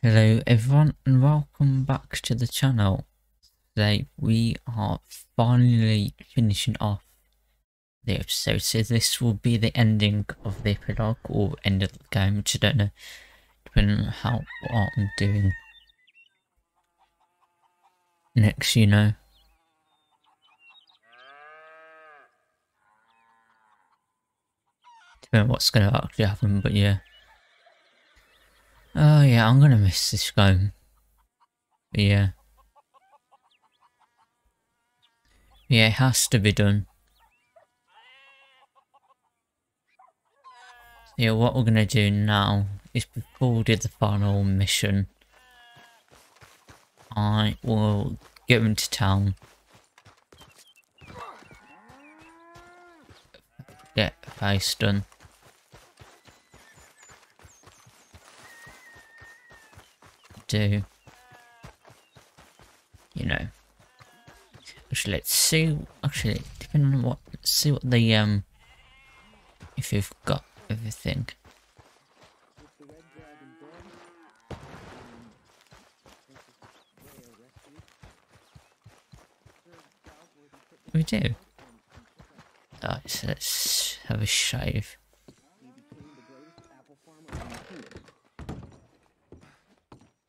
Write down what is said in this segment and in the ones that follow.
Hello everyone and welcome back to the channel. Today we are finally finishing off the episode so this will be the ending of the epilogue or end of the game which I don't know depending on how what I'm doing next you know. Depending on what's going to actually happen but yeah. Oh yeah, I'm gonna miss this game. But yeah. Yeah, it has to be done. Yeah, what we're gonna do now is before we do the final mission, I will get into town. Get face done. Do, you know, actually let's see, actually, depending on what, let's see what the, um, if you've got everything. We do. Alright, so let's have a shave.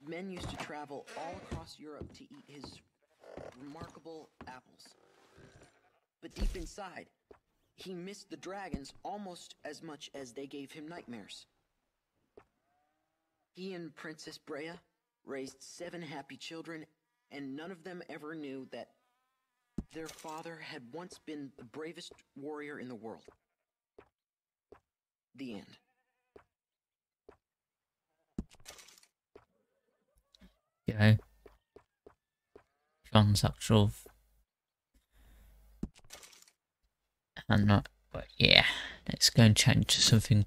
Men used to travel all across Europe to eat his remarkable apples. But deep inside, he missed the dragons almost as much as they gave him nightmares. He and Princess Brea raised seven happy children, and none of them ever knew that their father had once been the bravest warrior in the world. The end. Go. John's actual and not but yeah, let's go and change to something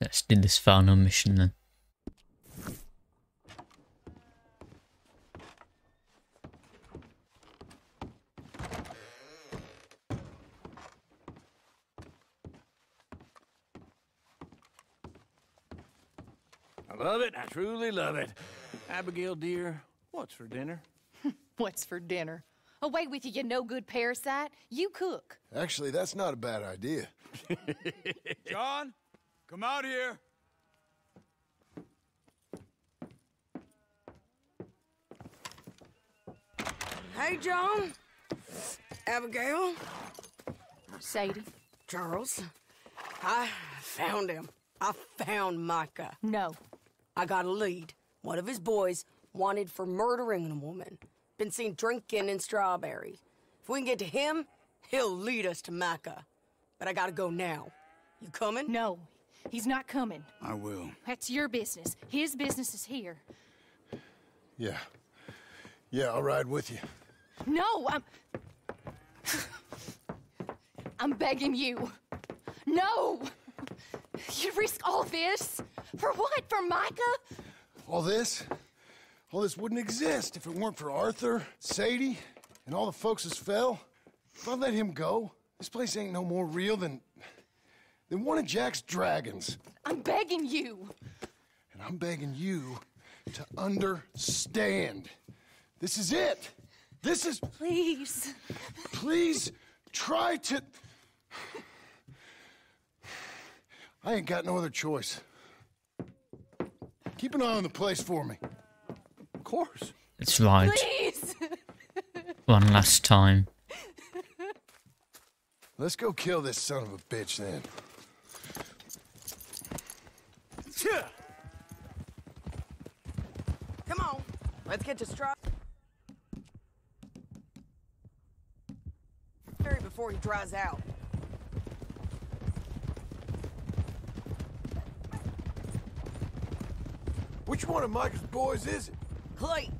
let's do this final mission then. I love it. I truly love it. Abigail, dear, what's for dinner? What's for dinner? Away with you, you no good parasite. You cook. Actually, that's not a bad idea. John, come out here. Hey, John. Abigail. Sadie. Charles. I found him. I found Micah. No. I got a lead. One of his boys wanted for murdering a woman. Been seen drinking in Strawberry. If we can get to him, he'll lead us to Micah. But I gotta go now. You coming? No. He's not coming. I will. That's your business. His business is here. Yeah. Yeah, I'll ride with you. No, I'm. I'm begging you. No! You risk all this? For what? For Micah? All this? All this wouldn't exist if it weren't for Arthur, Sadie, and all the folks as fell. If I let him go, this place ain't no more real than... than one of Jack's dragons. I'm begging you. And I'm begging you to understand. This is it. This is... Please. Please try to... I ain't got no other choice. Keep an eye on the place for me. Of course. It's right. Please. one last time. Let's go kill this son of a bitch then. Come on, let's get to Strawberry before he dries out. Which one of Mike's boys is it? Cleet,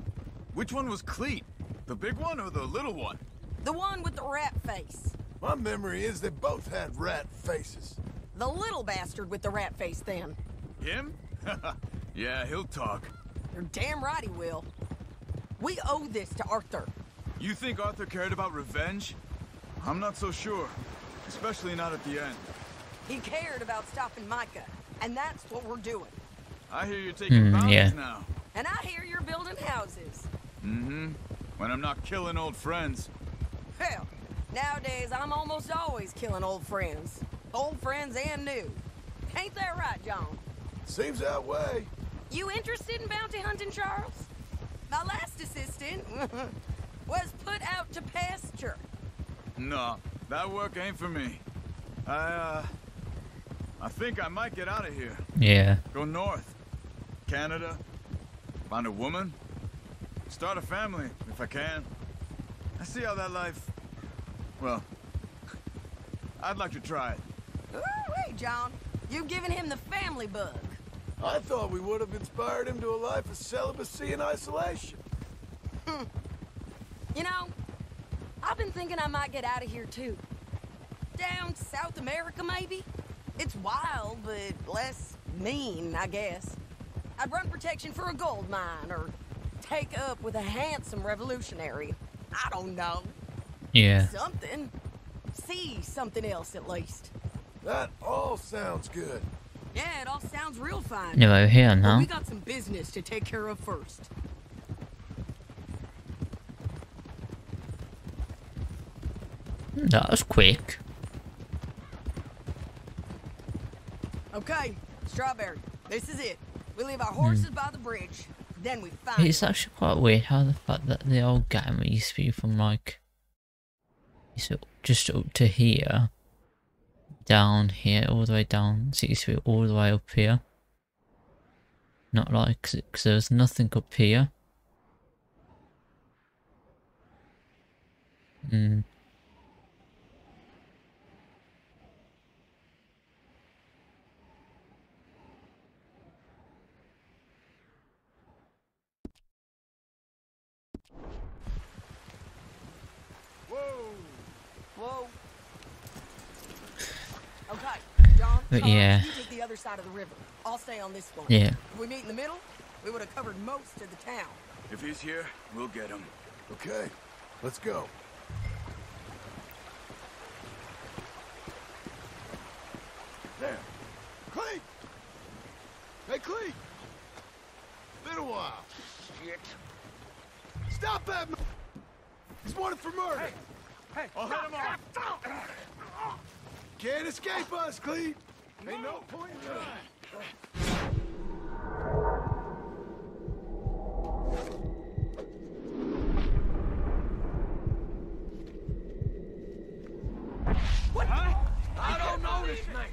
Which one was Cleet? The big one or the little one? the one with the rat face. My memory is they both had rat faces. The little bastard with the rat face then. Him? yeah, he'll talk. You're damn right he will. We owe this to Arthur. You think Arthur cared about revenge? I'm not so sure. Especially not at the end. He cared about stopping Micah, and that's what we're doing. I hear you're taking bounties yeah. now. And I hear you're building houses. Mm-hmm. When I'm not killing old friends. Hell, nowadays I'm almost always killing old friends. Old friends and new. Ain't that right, John? Seems that way. You interested in bounty hunting, Charles? My last assistant was put out to pasture. No, that work ain't for me. I, uh... I think I might get out of here. Yeah. Go north. Canada. Find a woman. Start a family, if I can. I see how that life... Well... I'd like to try it. Ooh, hey, John. You've given him the family bug. I thought we would have inspired him to a life of celibacy and isolation. Hmm. You know, I've been thinking I might get out of here too. Down South America, maybe? It's wild, but less mean, I guess. I'd run protection for a gold mine, or take up with a handsome revolutionary. I don't know. Yeah. Something. See something else, at least. That all sounds good. Yeah, it all sounds real fine. You're over here now. we got some business to take care of first. That was quick. Okay, Strawberry, this is it. We leave our horses hmm. by the bridge, then we find It's actually quite weird how the fact that the old game used to be from like to just up to here, down here, all the way down. So it used to be all the way up here. Not like because there was nothing up here. Hmm. Whoa. Okay, John, But Charles, yeah. you the other side of the river. I'll stay on this one. Yeah. If we meet in the middle, we would have covered most of the town. If he's here, we'll get him. Okay, let's go. There. Cleet! Hey, Cleet! Been a while. Shit. Stop that! m- He's wanted for murder. Hey, Hey! I'll hit him off. Can't escape us, Cleet. Ain't no point in running. I don't know this man.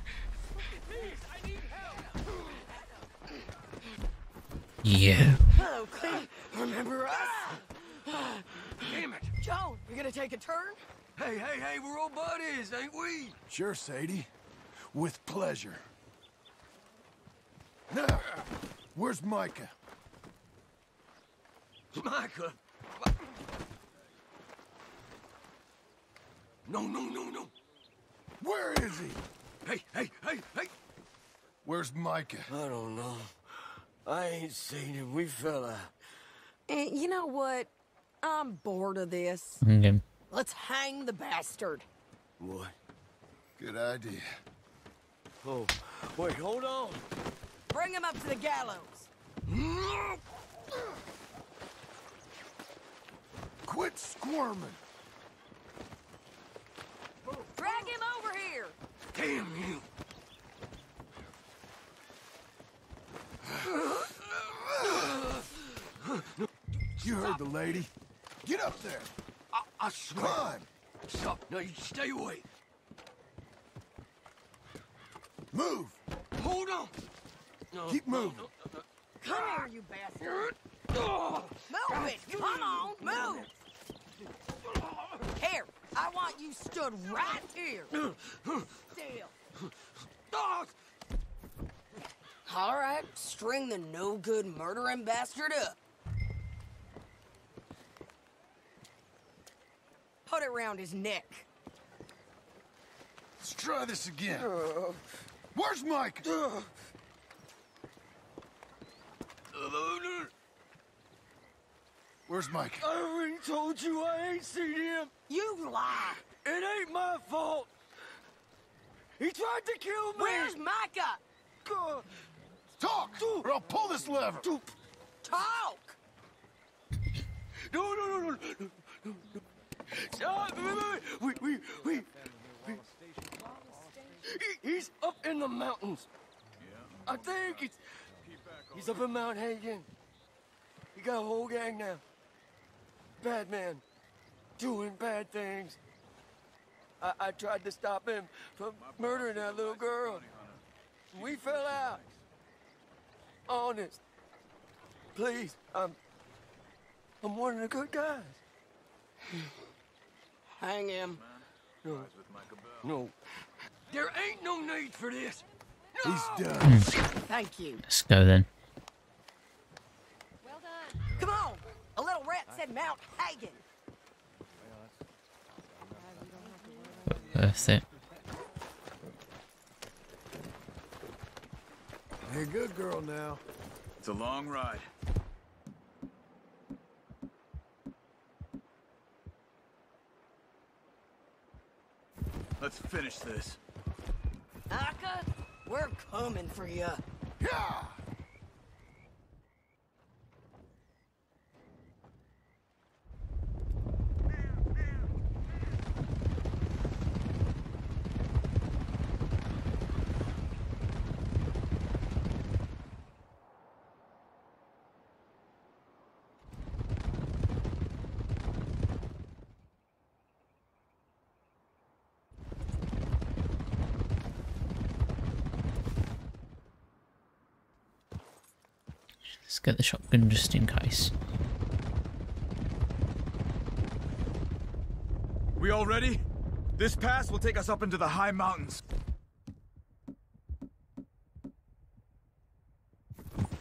Yeah. Hello, Cleet. Remember us? Damn it. Joan, you gonna take a turn? Hey, hey, hey, we're old buddies, ain't we? Sure, Sadie. With pleasure. Now, where's Micah? Micah. No, no, no, no. Where is he? Hey, hey, hey, hey. Where's Micah? I don't know. I ain't seen him. We fell out. Eh, you know what? I'm bored of this. Okay. Let's hang the bastard. What? Good idea. Oh, wait, hold on. Bring him up to the gallows. Quit squirming. Drag him over here. Damn you. You heard the lady. Get up there. I swear. Climb! Stop. No, you stay away. Move! Hold on. No, Keep moving. Come here, you bastard. Move it. Come on, move. Here, I want you stood right here. Still. Dog! All right, string the no good murdering bastard up. Put it round his neck. Let's try this again. Where's Mike? Where's Mike? I already told you I ain't seen him. You lie. It ain't my fault. He tried to kill me. Where's Micah? God. Talk, or I'll pull this lever. Talk. No, no, no, no, no, no, no. Stop! We, we, we, we. He, he's up in the mountains. Yeah. I think he's, he's up in Mount Hagen. He got a whole gang now. Bad man, doing bad things. I, I tried to stop him from murdering that little girl. We fell out. Honest. Please, I'm, I'm one of the good guys. Hang him. No. No. There ain't no need for this. He's done. Thank you. Let's go then. Well done. Come on. A little rat said Mount Hagen. Worth it. Hey, good girl now. It's a long ride. Let's finish this. Micah, we're coming for you. Yeah! Let's get the shotgun just in case. We all ready? This pass will take us up into the high mountains.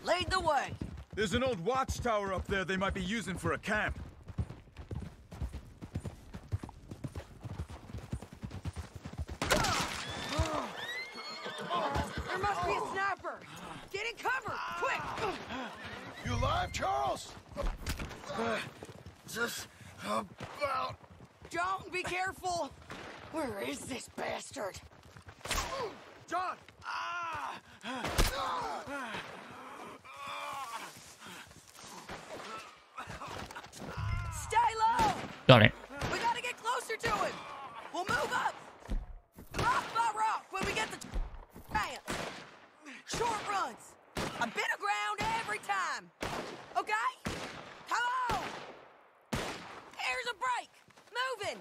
Lead the way. There's an old watchtower up there they might be using for a camp. There must be a sniper. Get in cover, quick. You alive, Charles? Just about. John, be careful. Where is this bastard? John! Ah! Stay low. Got it. We gotta get closer to him. We'll move up. Rock by rock when we get the chance. Short runs. A bit of ground every time. Okay? Come on. Here's a break. Moving.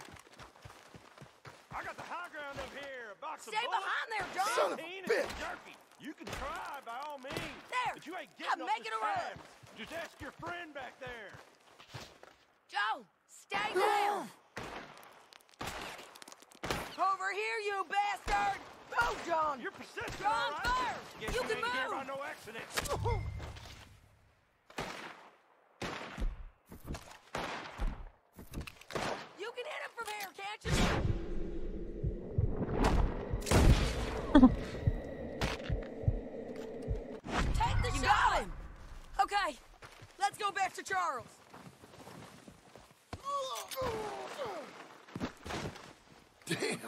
I got the high ground up here. A box Stay of bullets, behind there, John. Son of a beans, bitch. and jerky. You can try by all means. There. But you ain't I'm making a run. Just ask your friend back there. Joe, stay down. Over here, you bastard. Move, John. You're persistent, John, right? fire. Guess You you can here by move. no accident. You can hit him from here, can't you? Take the shot. Him. Okay, let's go back to Charles. Damn.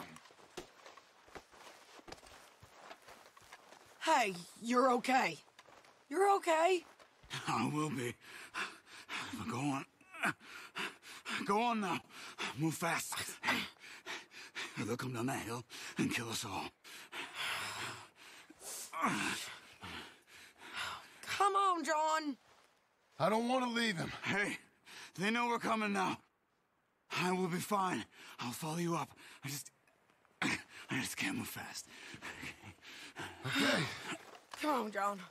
Hey, you're okay. You're okay. I will be. Go on. Go on now. Move fast. They'll come down that hill and kill us all. Come on, John. I don't want to leave him. Hey, they know we're coming now. I will be fine. I'll follow you up. I just. I just can't move fast. Okay. Come on, John.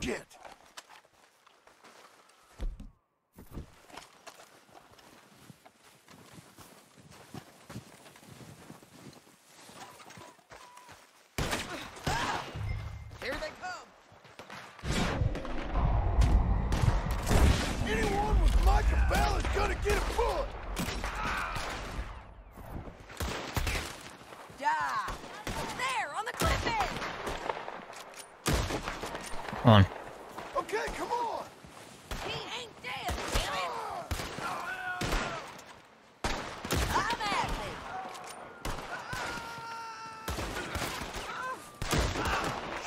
Get. Bell is gonna get a bullet. Die. There, on the cliff edge. Come on. Okay, come on. He ain't dead, damn it. I'm at it.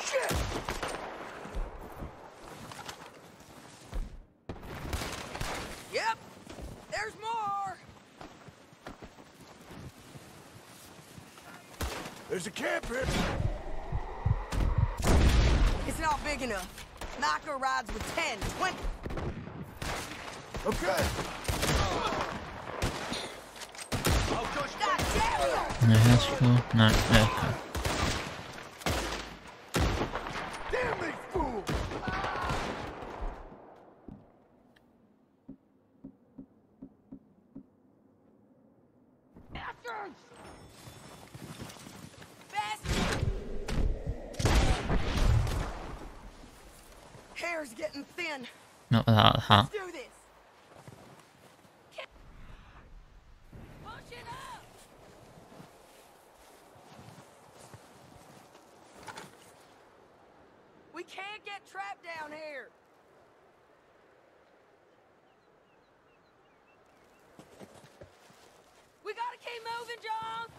Shit. Yep. There's more. There's a camp here. It's not big enough. Micah rides with 10, 20. Okay. God damn you! No, that's cool. No, okay. Damn these fools. Bastards! Bastards! Hair's getting thin. Not without the hat. Let's do this. Push it up. We can't get trapped down here. We gotta keep moving, John.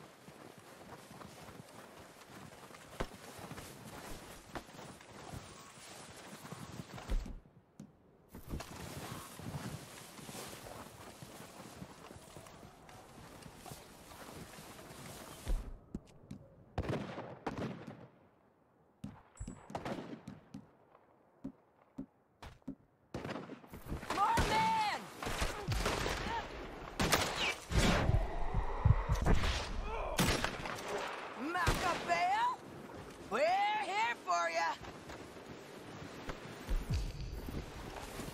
Marston! Macabell? We're here for you.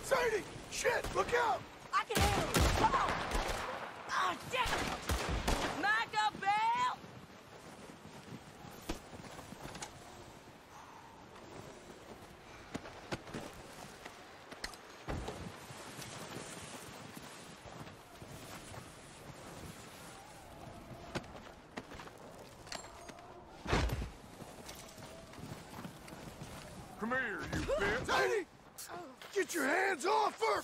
Sadie! Shit! Look out! I can handle it. Come on. Ah, damn it. Micah Bell? Come here, you bitch! Get your hands off her!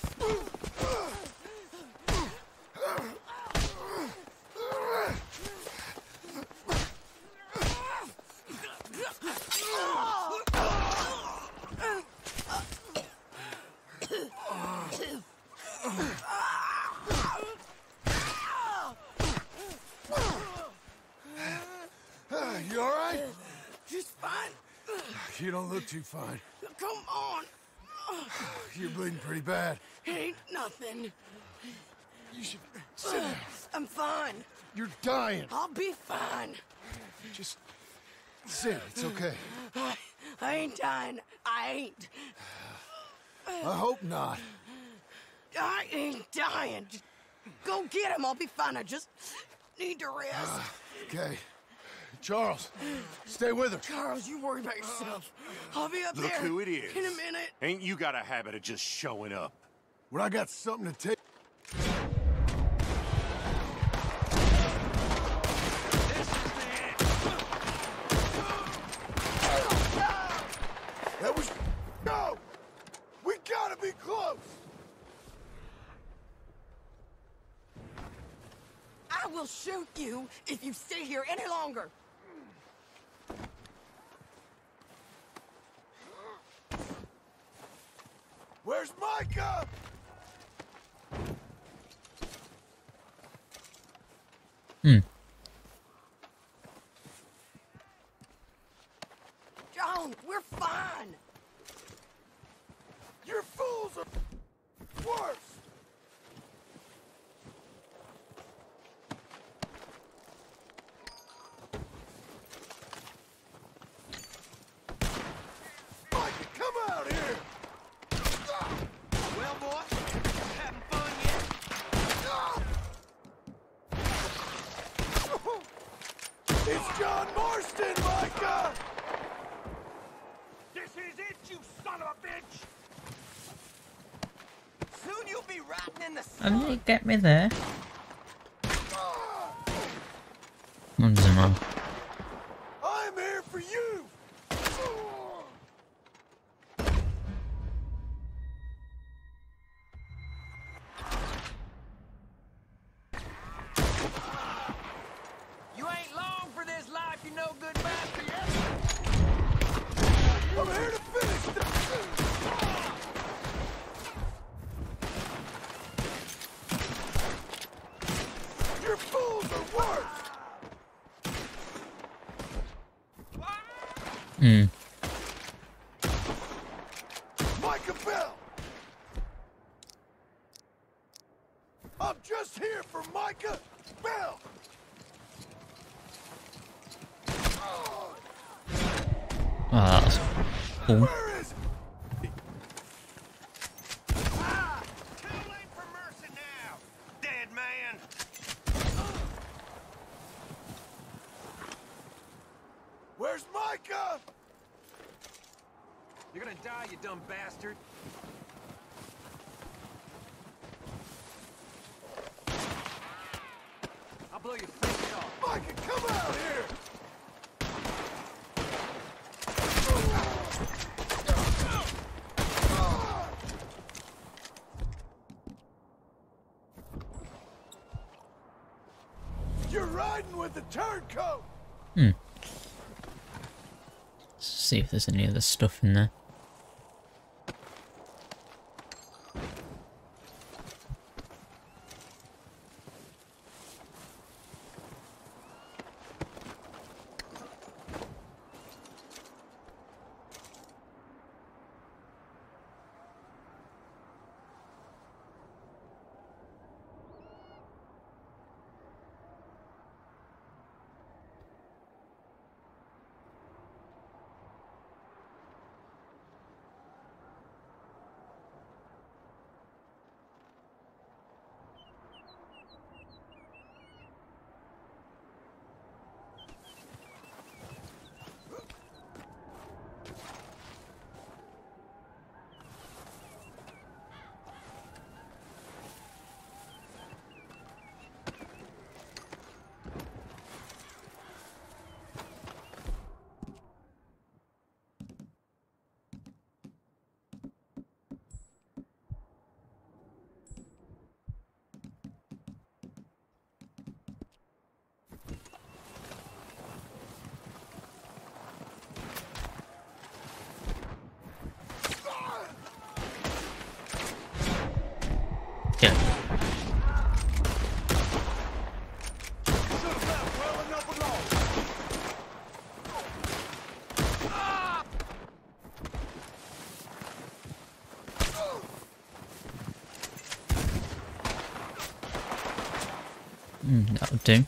You all right? Just fine. You don't look too fine. You're bleeding pretty bad. Ain't nothing. You should sit down. I'm fine. You're dying. I'll be fine. Just sit. It's okay. I, I ain't dying. I ain't. I hope not. I ain't dying. Just go get him. I'll be fine. I just need to rest. Ah, okay. Charles, stay with her. Charles, you worry about yourself. I'll be up Look there who it is. in a minute. Ain't you got a habit of just showing up? When I got something to take. This is the end! No! That was. No! We gotta be close! I will shoot you if you stay here any longer. Where's Micah? Hmm. John, we're fine. Your fools are worse! It's John Marston, Micah! This is it, you son of a bitch! Soon you'll be did it get me there? Hmm. Micah Bell! I'm just here for Micah Bell! Oh, that's cool. Where is Ah! Too late for mercy now, dead man! Where's Micah? You're gonna die, you dumb bastard. I'll blow your face off. Micah, come out here! You're riding with the turncoat! Hmm. Let's see if there's any other stuff in there. Yeah. Should've left well enough alone! Mm, that'll do.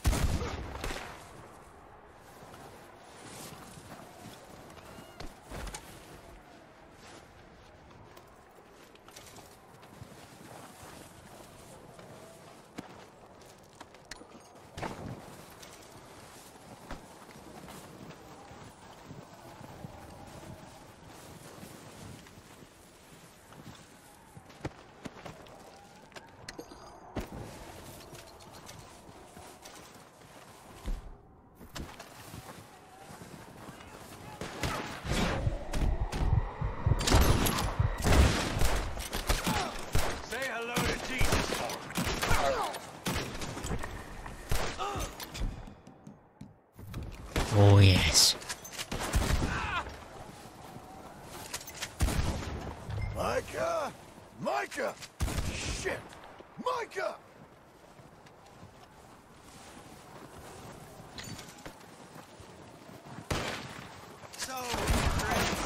Say hello to Jesus for me. Oh, yes. Micah! Micah! Shit! Micah! So, Chris.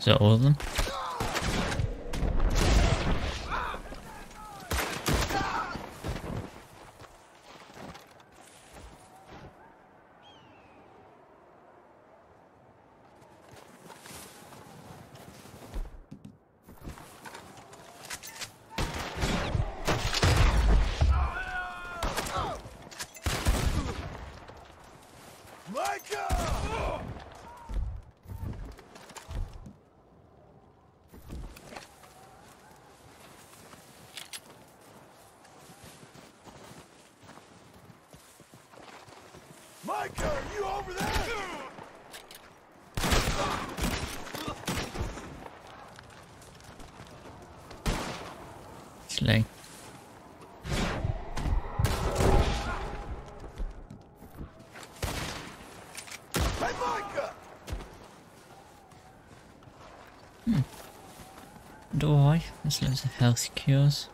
Is that all of them? Micah, are you over there? Slay. Hey, Micah! And why? There's loads of health cures.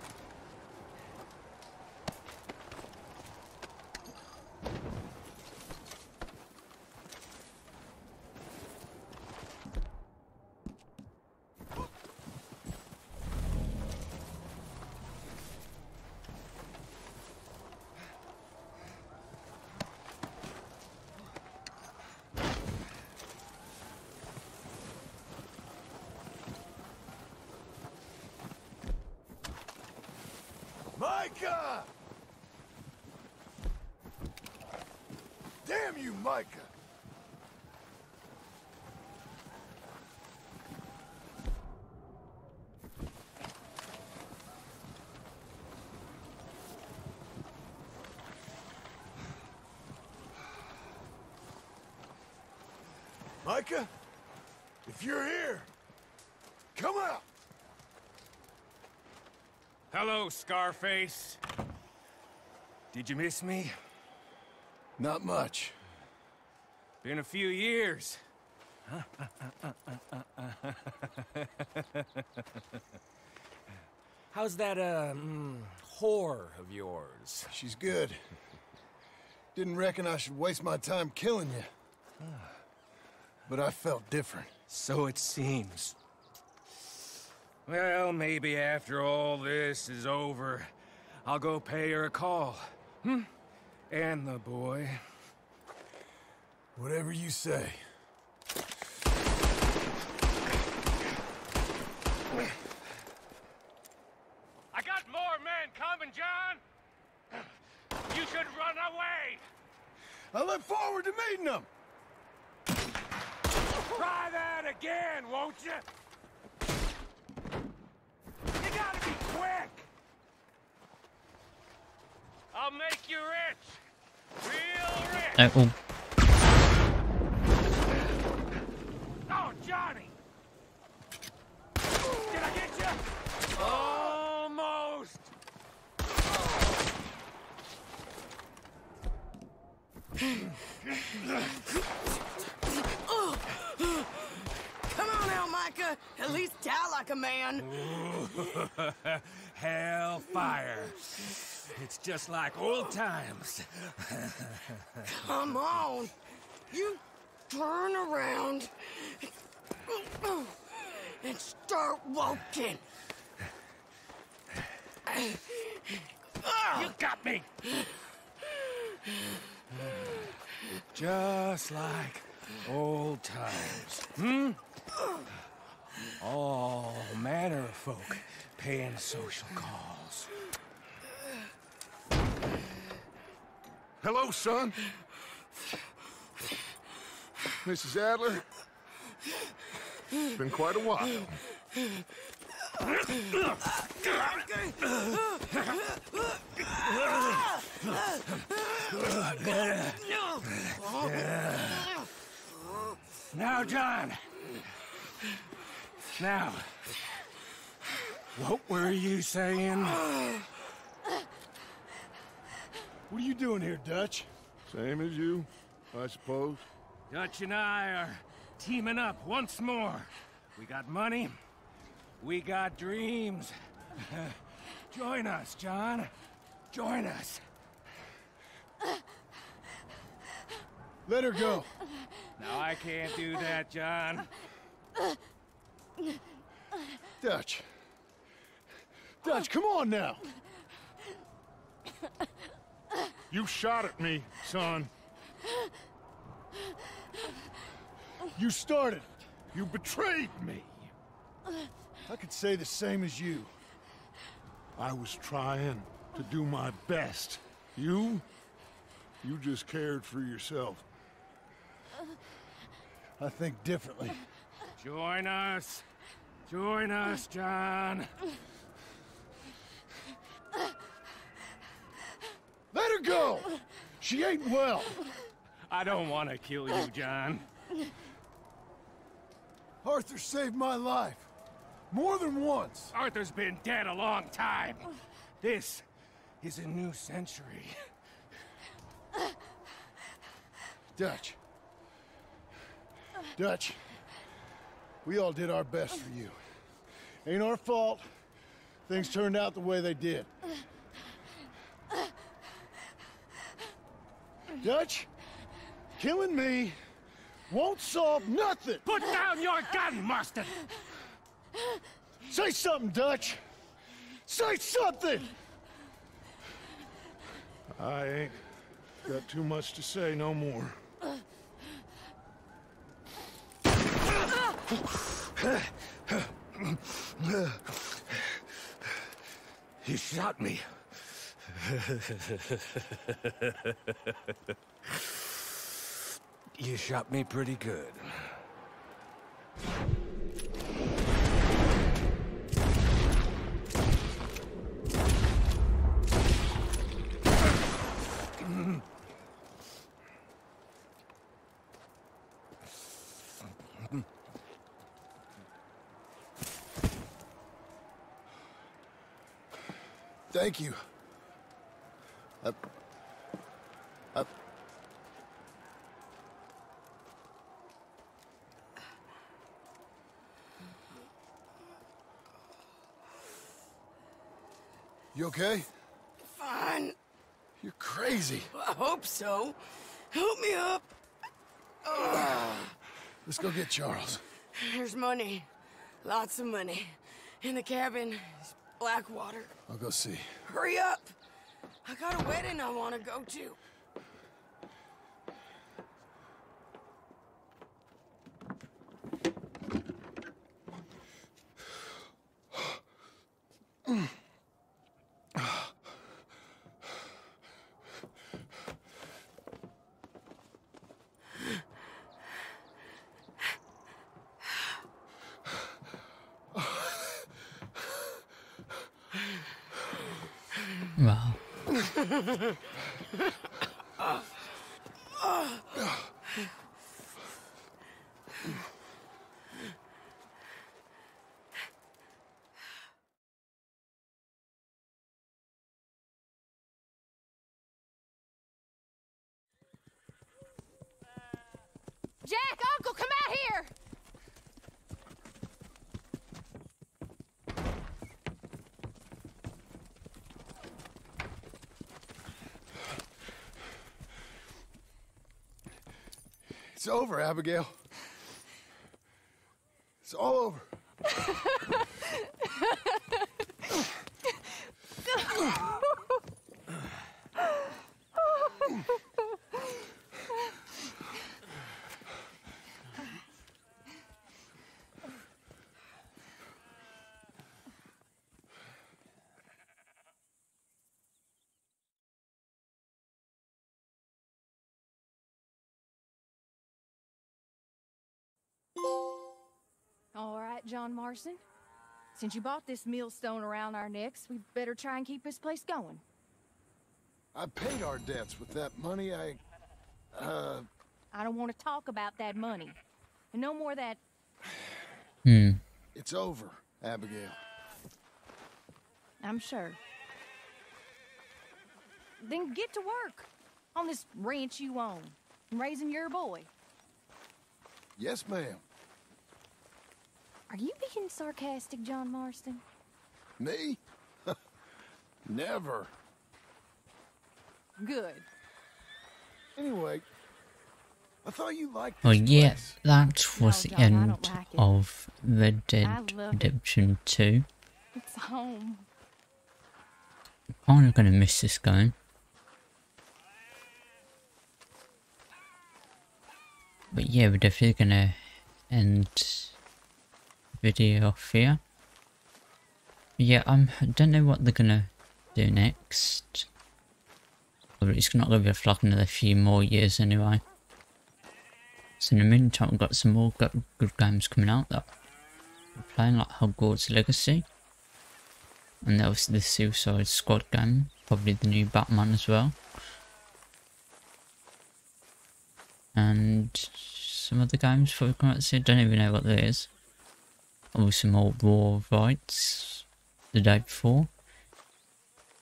Micah! Damn you, Micah! Micah, if you're here, come out! Hello, Scarface. Did you miss me? Not much. Been a few years. How's that, uh, mm, whore of yours? She's good. Didn't reckon I should waste my time killing you. But I felt different. So it seems. Well, maybe after all this is over, I'll go pay her a call. Hmm? And the boy. Whatever you say. I got more men coming, John! You should run away! I look forward to meeting them! Try that again, won't you? You gotta be quick! I'll make you rich! Real rich! Oh, oh, Oh, Johnny! Did I get you? Almost! Come on now, Micah. At least die like a man. Hellfire. It's just like old times. Come on. You turn around and start walking. You got me! Just like old times. Hmm? All manner of folk paying social calls. Hello, son. Mrs. Adler. It's been quite a while. Now, John. Now. What were you saying? What are you doing here, Dutch? Same as you, I suppose. Dutch and I are teaming up once more. We got money. We got dreams. Join us, John. Join us. Let her go. No, I can't do that, John. Dutch. Dutch, come on now. You shot at me, son. You started. You betrayed me. I could say the same as you. I was trying to do my best. You? You just cared for yourself. I think differently. Join us. Join us, John. Let her go! She ain't well. I don't want to kill you, John. Arthur saved my life. More than once. Arthur's been dead a long time. This is a new century. Dutch. Dutch. We all did our best for you. Ain't our fault. Things turned out the way they did. Dutch, killing me won't solve nothing. Put down your gun, Marston! Say something, Dutch. Say something. I ain't got too much to say no more. He shot me. you shot me pretty good. Thank you. Uh, uh, you okay? Fine. You're crazy. I hope so. Help me up. Let's go get Charles. There's money. Lots of money. In the cabin Blackwater. I'll go see. Hurry up! I got a wedding I want to go to. Wow. Jack, Uncle, come out here! It's over, Abigail. It's all over. All right, John Marston. Since you bought this millstone around our necks, we better try and keep this place going. I paid our debts with that money. I, uh, I don't want to talk about that money. And no more of that. Hmm. it's over, Abigail. I'm sure. Then get to work on this ranch you own, and raising your boy. Yes, ma'am. Are you being sarcastic, John Marston? Me? Never. Good. Anyway, I thought you liked Well, this yeah, that was the John, end like of Red I Dead love it. 2. It's home. Kinda gonna miss this game. But yeah, we're definitely gonna end the video off here. Yeah, um, I don't know what they're gonna do next. It's not gonna be for like another few more years anyway. So in the meantime, we've got some more good, good games coming out though. We're playing like Hogwarts Legacy. And was the Suicide Squad game. Probably the new Batman as well. and some other games for the currency. I don't even know what that is. Obviously more War Rights the day before.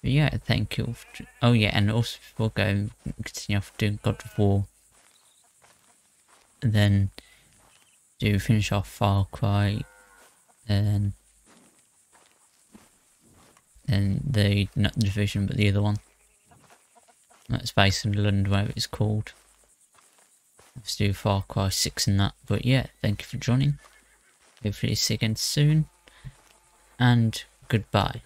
But yeah, thank you. Oh yeah, and also before going, continue off doing God of War. And then do finish off Far Cry. And then the not the division but the other one. That's based in London, where it's called. Let's do Far Cry 6 and that. But yeah, thank you for joining. Hopefully again soon. And goodbye.